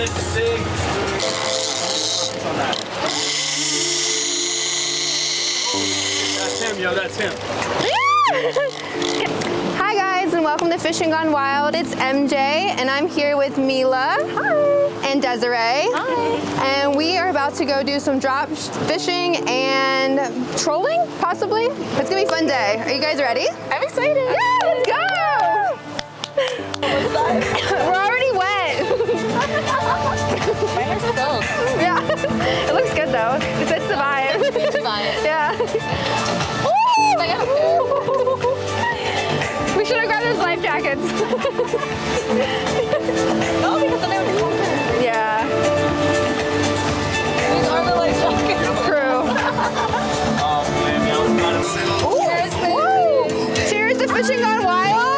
That's him, yo, that's him. Hi guys and welcome to Fishing Gone Wild. It's MJ and I'm here with Mila. Hi. And Desiree. Hi. And we are about to go do some drop fishing and trolling, possibly. It's gonna be a fun day. Are you guys ready? I'm excited. Yeah, let's go! It looks good though. It fits the vibe. Fine. Yeah. Like, I'm. We should have grabbed those life jackets. No, because then I would be cold. yeah, These are the like jackets. true. Oh, man, that was kind of... Cheers, Cheers to Fishing Gone Wild.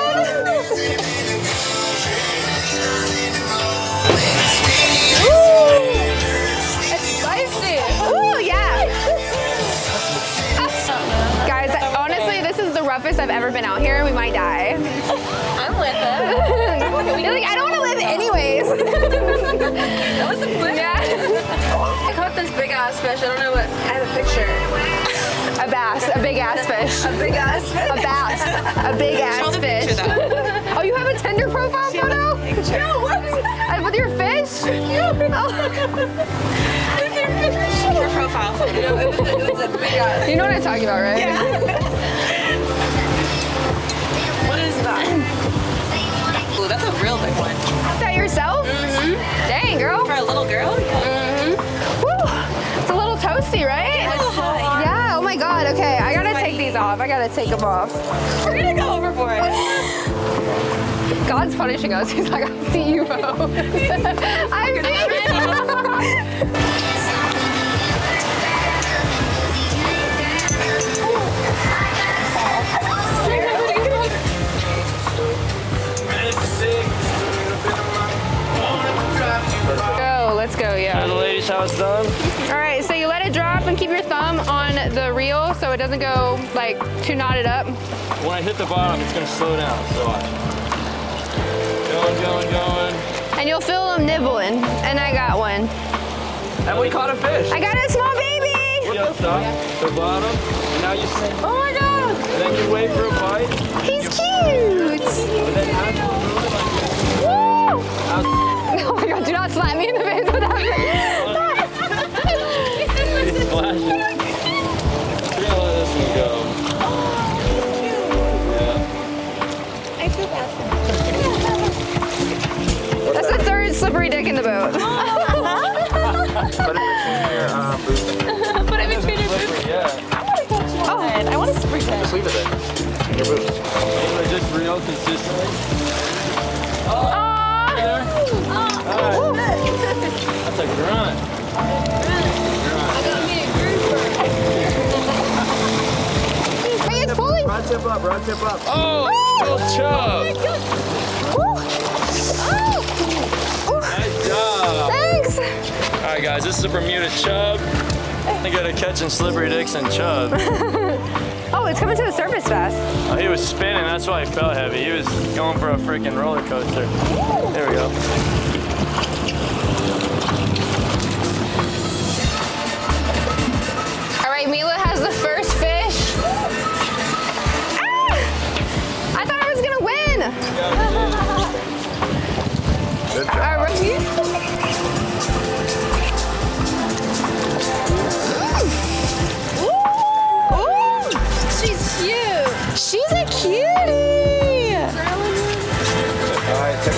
I've ever been out here. And we might die. I'm with it. You're like, I don't want to live anyways. That was the plan. yeah. I caught this big ass fish. I don't know what. I have a picture. A bass, a big ass fish. A big ass fish. A bass, a big ass fish. Oh, you have a Tinder profile photo? No, what? With your fish? Her oh. profile photo. It was, it was a big ass. You know what I'm talking about, right? What that's a real big one. Is that yourself? Mm-hmm. Dang, girl. For a little girl? Mm-hmm. Woo. It's a little toasty, right? Yeah, oh my god, okay. I gotta take these off. I gotta take them off. We're gonna go overboard. God's punishing us. He's like, I see you, Bo. I see you. Keep your thumb on the reel so it doesn't go like too knotted up. When I hit the bottom, it's gonna slow down, so I... Going, going, going. And you'll feel them nibbling. And I got one. And we caught a fish. I got a small baby. You up top, the bottom, and now you sink. Oh my god. And then you wait for a bite. He's cute. And then as you move it like this, Woo! Oh my god, do not slap me in the face with that. It's flashing. We're gonna let this one go. Yeah. I feel bad That's the third slippery dick in the boat. Put it between your uh, boots. Put it between your boots. Slippery, yeah. Oh, I want to spring that. Just leave it there. Your boots. Just reel consistently. Aww. There. Up, tip up. Oh, Oh. little chub. Woo. Oh! Nice job. Thanks. All right, guys, this is a Bermuda chub. I got to catching slippery dicks and chub. Oh, it's coming to the surface fast. Oh, he was spinning, that's why he felt heavy. He was going for a freaking roller coaster. There we go. My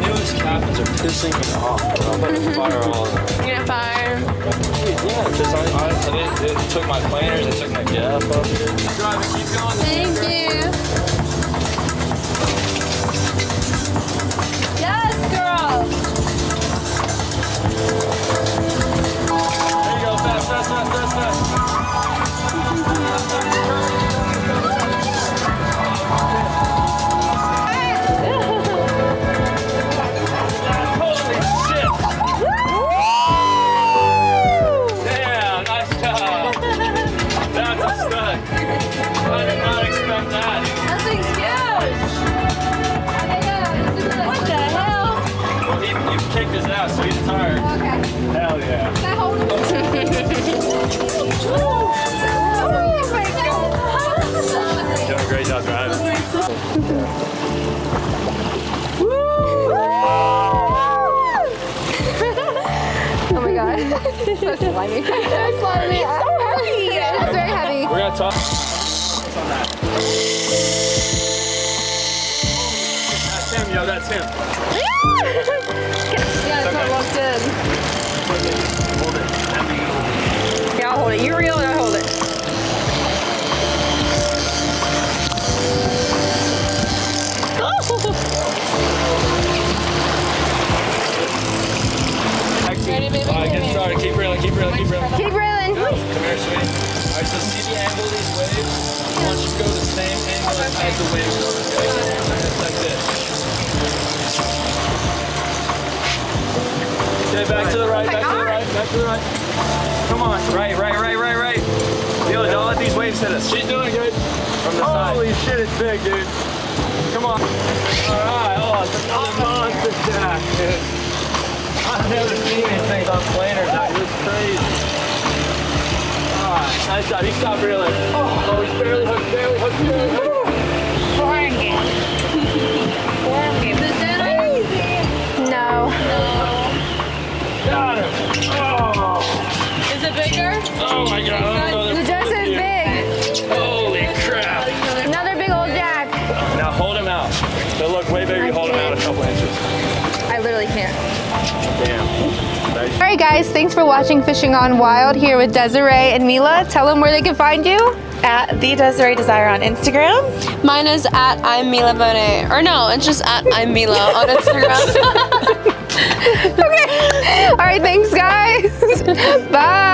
newest captains are pissing me off. bro. I'm about to fire all of them. You're gonna fire. Yeah, because I, I, they, they took my planers, they took my gaff up here. Drive keep going. Thank you. Oh my god. Doing great job driving. oh my god. so slimy. so slimy. It's so heavy. It's very heavy. We're gonna talk. That's him, yo, that's him. here, sweetie. All right, so see the angle of these waves? I want you to go the same angle as the waves go, okay? Like this. Okay, back to the right, back to the right, back to the right. Come on. Right, right, right, right, right. Yo, don't let these waves hit us. She's doing good. From the side. Holy shit, it's big, dude. Come on. All right, oh, it's another monster jack, dude. I've never seen anything on planers. That was crazy. Nice job. He stopped reeling. Oh, oh, he's barely hooked, barely hooked, barely hooked. No. Got him. Oh, Is it bigger? oh my god. Damn. Nice. All right, guys. Thanks for watching Fishing on Wild here with Desiree and Mila. Tell them where they can find you. At the Desiree Desire on Instagram. Mine is at I'm Mila Monet. Or no, it's just at I'm Mila on Instagram. okay. All right. Thanks, guys. Bye.